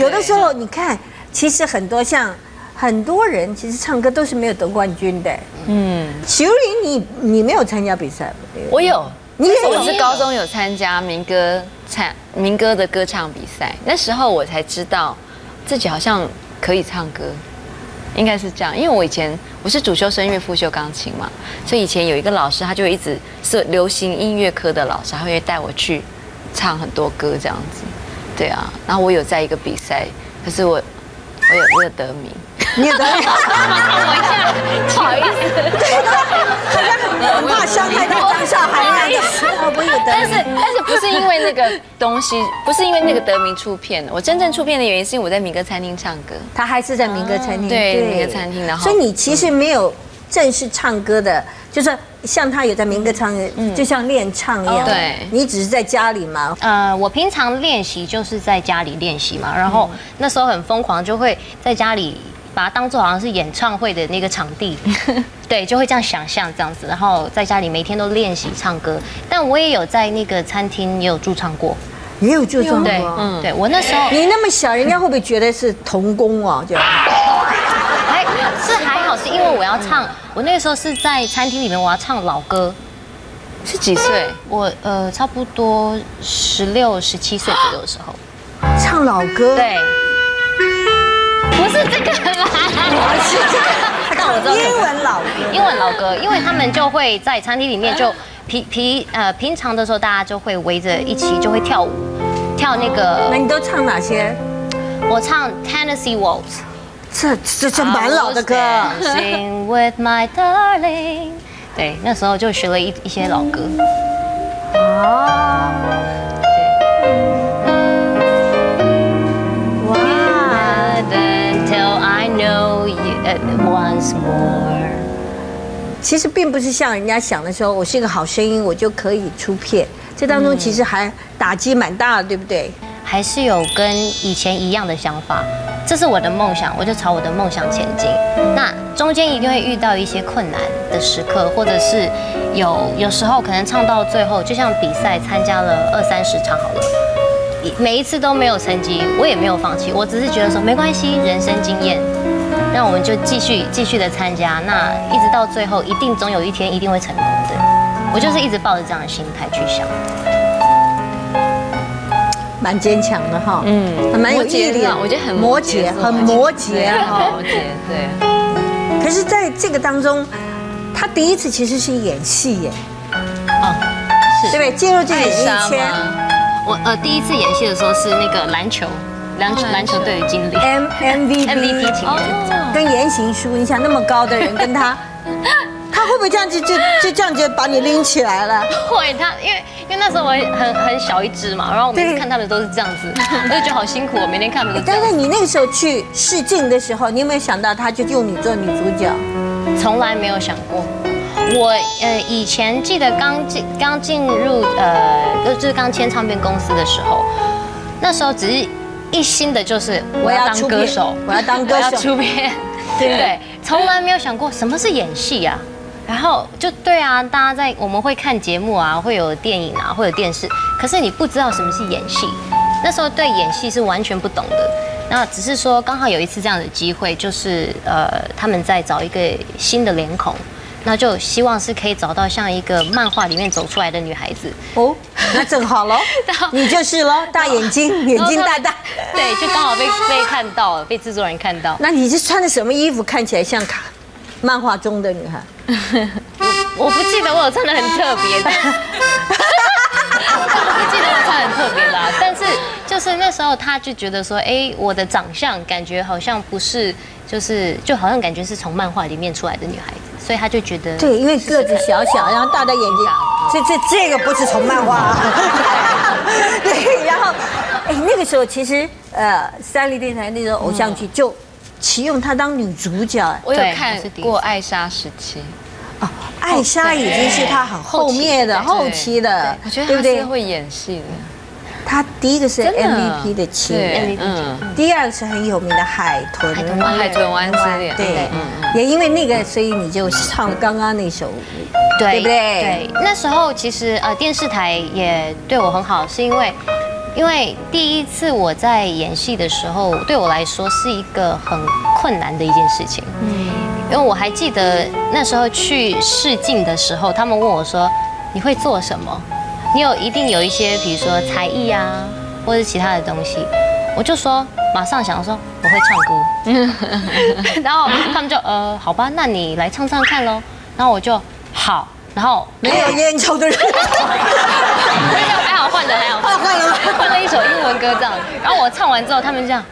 有的时候你看，其实很多像很多人其实唱歌都是没有得冠军的。嗯，徐茹莹，你你没有参加比赛吗？我有，你也有我是高中有参加民歌唱民歌的歌唱比赛，那时候我才知道自己好像可以唱歌，应该是这样。因为我以前我是主修声乐，副修钢琴嘛，所以以前有一个老师，他就一直是流行音乐科的老师，他会带我去唱很多歌这样子。对啊，然后我有在一个比赛，可是我我有我有得名。你也得，我一下，不好意思，很怕伤害到张韶涵那样的。但是但是不是因为那个东西，不是因为那个得名出片的，我真正出片的原因是因为我在民歌餐厅唱歌。他还是在民歌餐厅，对民歌餐厅然后所以你其实没有正式唱歌的，就是像他有在民歌唱，就像练唱一样。对你只是在家里嘛。呃，我平常练习就是在家里练习嘛，然后那时候很疯狂，就会在家里把它当做好像是演唱会的那个场地，对，就会这样想象这样子，然后在家里每天都练习唱歌。但我也有在那个餐厅也有驻唱过，也有就唱对，过。嗯，对我那时候你那么小，人家会不会觉得是童工哦？就还是还好，是因为我要唱，我那个时候是在餐厅里面我要唱老歌，是几岁？我呃差不多十六十七岁左右的时候，唱老歌。对，不是这个啦。是这个。但我知道英文老歌。英文老歌，因为他们就会在餐厅里面就平平呃平常的时候，大家就会围着一起就会跳舞，跳那个那你都唱哪些？我唱 Tennessee Waltz，这这这蛮老的歌。Sing with my darling，对，那时候就学了一一些老歌。哦。哇。Until I know you uh, once more。其实并不是像人家想的说，我是一个好声音，我就可以出片。这当中其实还打击蛮大的，对不对？还是有跟以前一样的想法，这是我的梦想，我就朝我的梦想前进。那中间一定会遇到一些困难的时刻，或者是有有时候可能唱到最后，就像比赛参加了二三十场好了，每一次都没有成绩，我也没有放弃，我只是觉得说没关系，人生经验，让我们就继续继续的参加，那一直到最后，一定总有一天一定会成功的。我就是一直抱着这样的心态去想。蛮坚强的哈，嗯，还蛮有毅力的。我觉得很摩羯，很摩羯。哈。摩羯对。可是在这个当中，他第一次其实是演戏耶，哦，是。对不对？进入这个演艺圈。我呃第一次演戏的时候是那个篮球篮球篮球。队的经理，M M V MVP 情人，跟言行书，你想那么高的人跟他，他会不会这样就就就这样就把你拎起来了？会他因为因为那时候我很很小一只嘛，然后我每次看他们都是这样子，我就觉得好辛苦，我每天看他们都 但是，你那个时候去试镜的时候，你有没有想到他就用你做女主角？从来没有想过。我呃以前记得刚进刚进入呃就是刚签唱片公司的时候，那时候只是一心的就是我要当歌手，我要当歌 我要手。出片，对，从来没有想过什么是演戏啊。然后就对啊，大家在我们会看节目啊，会有电影啊，会有电视，可是你不知道什么是演戏。那时候对演戏是完全不懂的。那只是说刚好有一次这样的机会，就是呃他们在找一个新的脸孔，那就希望是可以找到像一个漫画里面走出来的女孩子。哦，那正好喽，你就是喽，大眼睛，眼睛大大。对，就刚好被被看到了，被制作人看到。那你是穿的什么衣服？看起来像卡漫画中的女孩？我我不记得我有穿的很特别，但 我不记得我穿得很特别啦。但是就是那时候他就觉得说，哎，我的长相感觉好像不是，就是就好像感觉是从漫画里面出来的女孩子，所以他就觉得对，因为个子小小，然后大大眼睛，这这这个不是从漫画啊。对，然后，哎，那个时候其实呃，三立电台那时候偶像剧就启用她当女主角。我有看过《艾莎时期。哦，艾莎已经是她很后面的后期的》，，我觉得对不对？她是会演戏的，她第一个是 MVP 的？亲人，对，嗯，第二个是很有名的海豚。海豚啊海豚湾之恋，对嗯，也因为那个，所以你就唱了刚刚那首对不对？对，那时候其实呃电视台也对我很好，是因为因为第一次我在演戏的时候，对我来说是一个很困难的一件事情。嗯，因为我还记得那时候去试镜的时候，他们问我说：“你会做什么？你有一定有一些，比如说才艺啊，或者其他的东西。”我就说，马上想说我会唱歌。然后他们就呃，好吧，那你来唱唱看喽。然后我就好，然后没有烟抽的人，换的还好换了换了一首英文歌这样。然后我唱完之后，他们这样，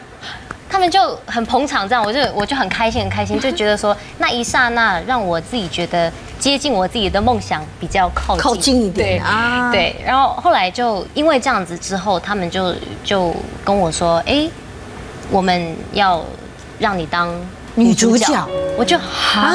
他们就很捧场这样，我就我就很开心很开心，就觉得说那一刹那让我自己觉得接近我自己的梦想比较靠近靠近一点对啊对。然后后来就因为这样子之后，他们就就跟我说，哎，我们要让你当女主角我就哈。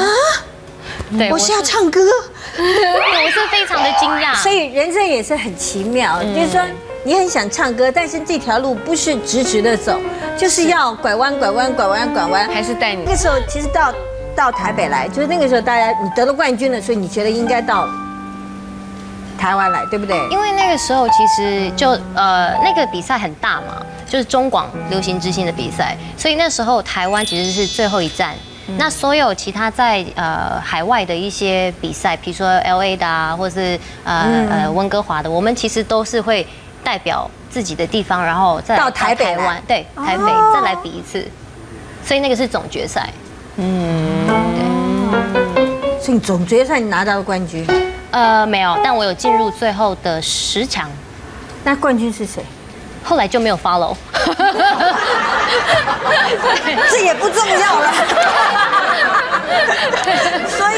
对，我是要唱歌，对，我是非常的惊讶，所以人生也是很奇妙。就是说，你很想唱歌，但是这条路不是直直的走，就是要拐弯、拐弯、拐弯、拐弯。还是带你那个时候，其实到到台北来，就是那个时候大家你得了冠军了，所以你觉得应该到台湾来，对不对？因为那个时候其实就呃那个比赛很大嘛，就是中广流行之星的比赛，所以那时候台湾其实是最后一站。那所有其他在呃海外的一些比赛，比如说 L A 的啊，或是呃呃温哥华的，我们其实都是会代表自己的地方，然后再到台北来湾，对，台北哦再来比一次，所以那个是总决赛。嗯所以你总决赛你拿到了冠军，呃，没有，但我有进入最后的十强，那冠军是谁？后来就没有 follow。这也不重要了。所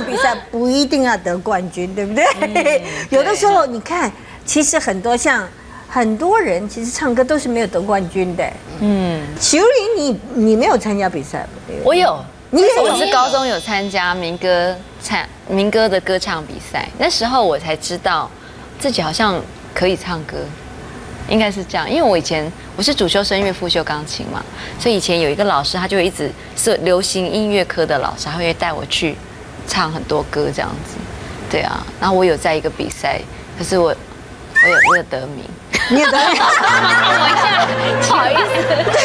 以歌唱比赛不一定要得冠军，对不对？有的时候你看，其实很多像很多人其实唱歌都是没有得冠军的。嗯，徐玲，你你没有参加比赛吗？对我有，你我是高中有参加民歌唱民歌的歌唱比赛，那时候我才知道自己好像可以唱歌，应该是这样，因为我以前我是主修声乐，副修钢琴嘛，所以以前有一个老师，他就一直是流行音乐科的老师，他会带我去唱很多歌这样子，对啊，然后我有在一个比赛，可是我我有我有得名，你也得名，我一下，不好意思，对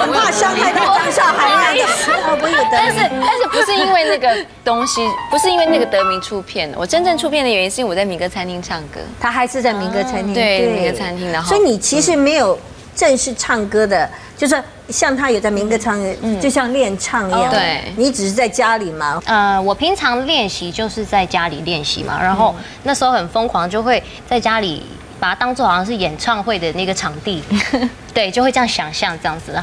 很怕伤害到张韶涵那样的。哦，我有得但是。但是不是因为那个东西，不是因为那个得名出片的，我真正出片的原因是因为我在民歌餐厅唱歌。他还是在民歌餐厅，对民歌餐厅然后所以你其实没有正式唱歌的，就是像他有在民歌唱，就像练唱一样。对你只是在家里嘛。呃，我平常练习就是在家里练习嘛，然后那时候很疯狂，就会在家里把它当做好像是演唱会的那个场地，对，就会这样想象这样子。